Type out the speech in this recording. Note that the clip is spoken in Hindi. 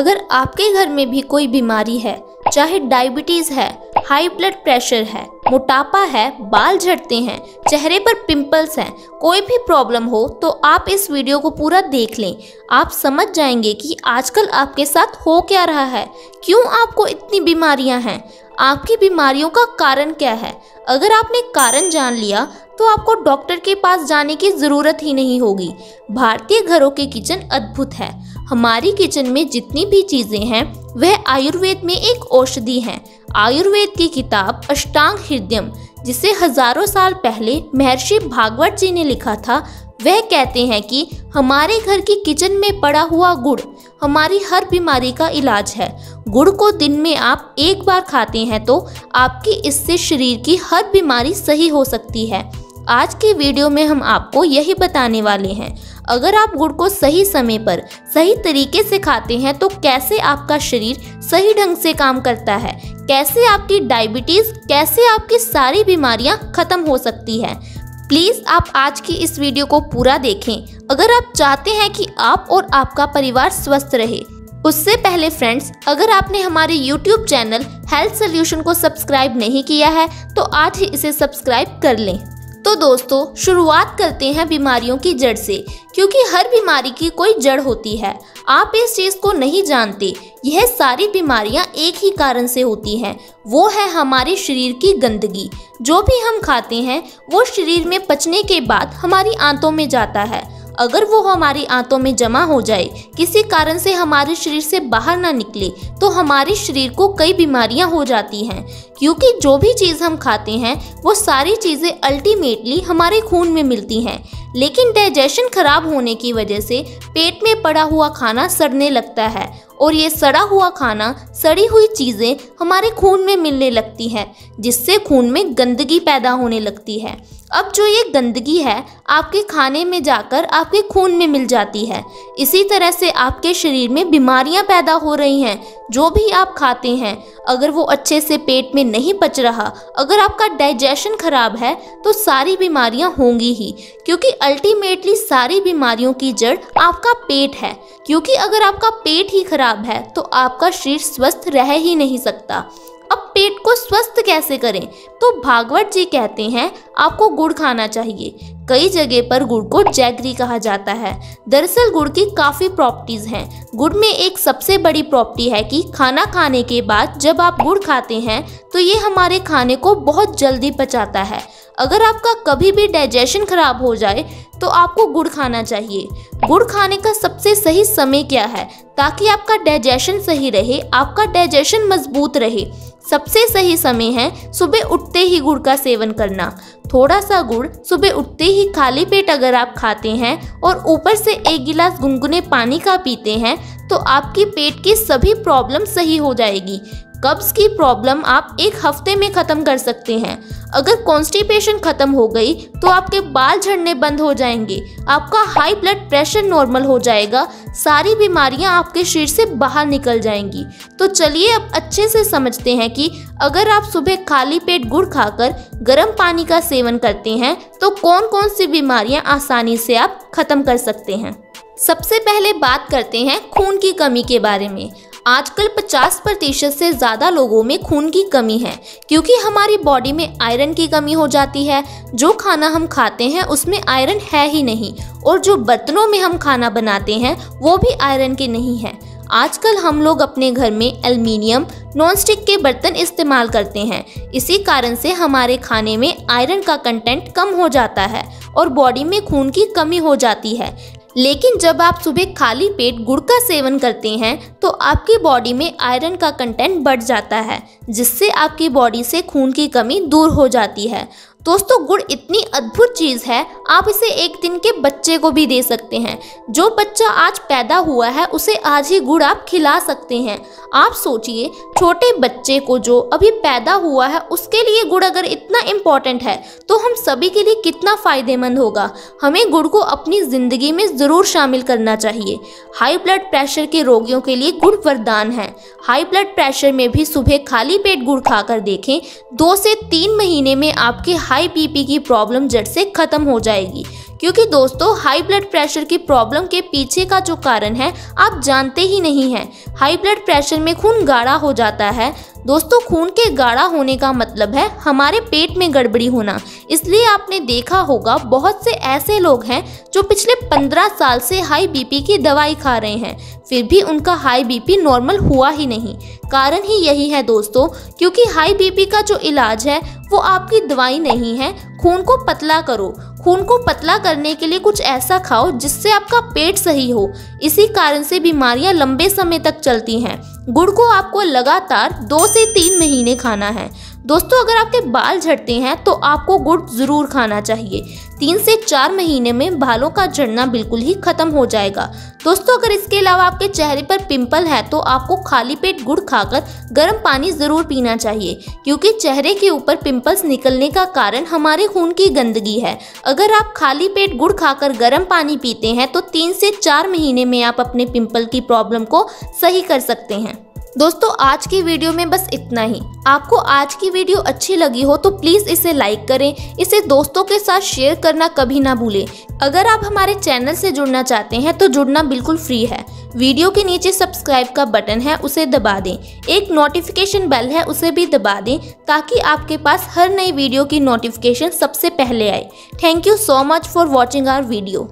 अगर आपके घर में भी कोई बीमारी है, चाहे डायबिटीज़ है हाई ब्लड प्रेशर है, मोटापा है, बाल झड़ते हैं, चेहरे पर पिंपल्स हैं, कोई भी प्रॉब्लम हो तो आप इस वीडियो को पूरा देख लें। आप समझ जाएँगे कि आजकल आपके साथ हो क्या रहा है। क्यों आपको इतनी बीमारियाँ हैं? आपकी बीमारियों का कारण क्या है? अगर आपने कारण जान लिया तो आपको डॉक्टर के पास जाने की ज़रूरत ही नहीं होगी। भारतीय घरों के किचन अद्भुत है। हमारी किचन में जितनी भी चीज़ें हैं, वह आयुर्वेद में एक औषधि है। आयुर्वेद की किताब अष्टांग हृदयम, जिसे हज़ारों साल पहले महर्षि भागवत जी ने लिखा था, वह कहते हैं कि हमारे घर की किचन में पड़ा हुआ गुड़ हमारी हर बीमारी का इलाज है। गुड़ को दिन में आप एक बार खाते हैं तो आपकी इससे शरीर की हर बीमारी सही हो सकती है। आज के वीडियो में हम आपको यही बताने वाले हैं। अगर आप गुड़ को सही समय पर सही तरीके से खाते हैं तो कैसे आपका शरीर सही ढंग से काम करता है? कैसे आपकी डायबिटीज़ कैसे आपकी सारी बीमारियाँ खत्म हो सकती है? प्लीज़ आप आज की इस वीडियो को पूरा देखें। अगर आप चाहते हैं कि आप और आपका परिवार स्वस्थ रहे, उससे पहले फ्रेंड्स अगर आपने हमारे YouTube चैनल हेल्थ सोल्यूशन को सब्सक्राइब नहीं किया है तो आज ही इसे सब्सक्राइब कर लें। तो दोस्तों, शुरुआत करते हैं बीमारियों की जड़ से, क्योंकि हर बीमारी की कोई जड़ होती है। आप इस चीज़ को नहीं जानते, यह सारी बीमारियाँ एक ही कारण से होती हैं। वो है हमारे शरीर की गंदगी। जो भी हम खाते हैं, वो शरीर में पचने के बाद हमारी आंतों में जाता है। अगर वो हमारी आंतों में जमा हो जाए, किसी कारण से हमारे शरीर से बाहर ना निकले तो हमारे शरीर को कई बीमारियाँ हो जाती हैं। क्योंकि जो भी चीज़ हम खाते हैं, वो सारी चीज़ें अल्टीमेटली हमारे खून में मिलती हैं। लेकिन डाइजेशन खराब होने की वजह से पेट में पड़ा हुआ खाना सड़ने लगता है और ये सड़ा हुआ खाना, सड़ी हुई चीज़ें हमारे खून में मिलने लगती हैं, जिससे खून में गंदगी पैदा होने लगती है। अब जो ये गंदगी है, आपके खाने में जाकर आपके खून में मिल जाती है। इसी तरह से आपके शरीर में बीमारियाँ पैदा हो रही हैं, जो भी आप खाते हैं। अगर वो अच्छे से पेट में नहीं पच रहा, अगर आपका डाइजेशन खराब है तो सारी बीमारियाँ होंगी ही, क्योंकि अल्टीमेटली सारी बीमारियों की जड़ आपका पेट है। क्योंकि अगर आपका पेट ही खराब है तो आपका शरीर स्वस्थ रह ही नहीं सकता। अब पेट स्वस्थ कैसे करें? तो भागवत जी कहते हैं, आपको गुड़ खाना चाहिए। कई जगह पर गुड़ को जैगरी कहा जाता है। दरअसल गुड़ की काफ़ी प्रॉपर्टीज़ हैं। गुड़ में एक सबसे बड़ी प्रॉपर्टी है कि खाना खाने के बाद जब आप गुड़ खाते हैं तो ये हमारे खाने को बहुत जल्दी पचाता है। अगर आपका कभी भी डाइजेशन खराब हो जाए तो आपको गुड़ खाना चाहिए। गुड़ खाने का सबसे सही समय क्या है? ताकि आपका डाइजेशन सही रहे, आपका डाइजेशन मज़बूत रहे। सबसे सही समय है सुबह उठते ही गुड़ का सेवन करना। थोड़ा सा गुड़ सुबह उठते ही खाली पेट अगर आप खाते हैं और ऊपर से एक गिलास गुनगुने पानी का पीते हैं तो आपकी पेट की सभी प्रॉब्लम सही हो जाएगी। कब्ज की प्रॉब्लम आप एक हफ़्ते में ख़त्म कर सकते हैं। अगर कॉन्स्टिपेशन ख़त्म हो गई तो आपके बाल झड़ने बंद हो जाएँगे। आपका हाई ब्लड प्रेशर नॉर्मल हो जाएगा। सारी बीमारियाँ आपके शरीर से बाहर निकल जाएँगी। तो चलिए अब अच्छे से समझते हैं कि अगर आप सुबह खाली पेट गुड़ खाकर गर्म पानी का सेवन करते हैं तो कौन कौन सी बीमारियाँ आसानी से आप ख़त्म कर सकते हैं? सबसे पहले बात करते हैं खून की कमी के बारे में। आजकल 50 प्रतिशत से ज़्यादा लोगों में खून की कमी है, क्योंकि हमारी बॉडी में आयरन की कमी हो जाती है। जो खाना हम खाते हैं, उसमें आयरन है ही नहीं, और जो बर्तनों में हम खाना बनाते हैं, वो भी आयरन के नहीं है। आजकल हम लोग अपने घर में एल्मीनियम नॉन स्टिक के बर्तन इस्तेमाल करते हैं। इसी कारण से हमारे खाने में आयरन का कंटेंट कम हो जाता है, और बॉडी में खून की कमी हो जाती है। लेकिन जब आप सुबह खाली पेट गुड़ का सेवन करते हैं तो आपकी बॉडी में आयरन का कंटेंट बढ़ जाता है, जिससे आपकी बॉडी से खून की कमी दूर हो जाती है। दोस्तों, गुड़ इतनी अद्भुत चीज़ है, आप इसे एक दिन के बच्चे को भी दे सकते हैं। जो बच्चा आज पैदा हुआ है, उसे आज ही गुड़ आप खिला सकते हैं। आप सोचिए, छोटे बच्चे को जो अभी पैदा हुआ है, उसके लिए गुड़ अगर इतना इम्पोर्टेंट है तो हम सभी के लिए कितना फ़ायदेमंद होगा। हमें गुड़ को अपनी ज़िंदगी में ज़रूर शामिल करना चाहिए। हाई ब्लड प्रेशर के रोगियों के लिए गुड़ वरदान है। हाई ब्लड प्रेशर में भी सुबह खाली पेट गुड़ खाकर देखें। दो से तीन महीने में आपके हाई बीपी की प्रॉब्लम जड़ से ख़त्म हो जाएगी। क्योंकि दोस्तों, हाई ब्लड प्रेशर की प्रॉब्लम के पीछे का जो कारण है, आप जानते ही नहीं हैं। हाई ब्लड प्रेशर में खून गाढ़ा हो जाता है दोस्तों, खून के गाढ़ा होने का मतलब है हमारे पेट में गड़बड़ी होना। इसलिए आपने देखा होगा, बहुत से ऐसे लोग हैं जो पिछले पंद्रह साल से हाई बीपी की दवाई खा रहे हैं। फिर भी उनका हाई बीपी नॉर्मल हुआ ही नहीं। कारण ही यही है दोस्तों, क्योंकि हाई बीपी का जो इलाज है, वो आपकी दवाई नहीं है। खून को पतला करो। खून को पतला करने के लिए कुछ ऐसा खाओ जिससे आपका पेट सही हो। इसी कारण से बीमारियाँ लंबे समय तक चलती हैं। गुड़ को आपको लगातार दो से तीन महीने खाना है। दोस्तों, अगर आपके बाल झड़ते हैं तो आपको गुड़ ज़रूर खाना चाहिए। तीन से चार महीने में बालों का झड़ना बिल्कुल ही खत्म हो जाएगा। दोस्तों, अगर इसके अलावा आपके चेहरे पर पिंपल है तो आपको खाली पेट गुड़ खाकर गर्म पानी ज़रूर पीना चाहिए, क्योंकि चेहरे के ऊपर पिंपल्स निकलने का कारण हमारे खून की गंदगी है। अगर आप खाली पेट गुड़ खाकर गर्म पानी पीते हैं तो तीन से चार महीने में आप अपने पिंपल की प्रॉब्लम को सही कर सकते हैं। दोस्तों, आज की वीडियो में बस इतना ही। आपको आज की वीडियो अच्छी लगी हो तो प्लीज़ इसे लाइक करें, इसे दोस्तों के साथ शेयर करना कभी ना भूलें। अगर आप हमारे चैनल से जुड़ना चाहते हैं तो जुड़ना बिल्कुल फ्री है। वीडियो के नीचे सब्सक्राइब का बटन है, उसे दबा दें। एक नोटिफिकेशन बेल है, उसे भी दबा दें, ताकि आपके पास हर नई वीडियो की नोटिफिकेशन सबसे पहले आए। Thank you so much for watching our video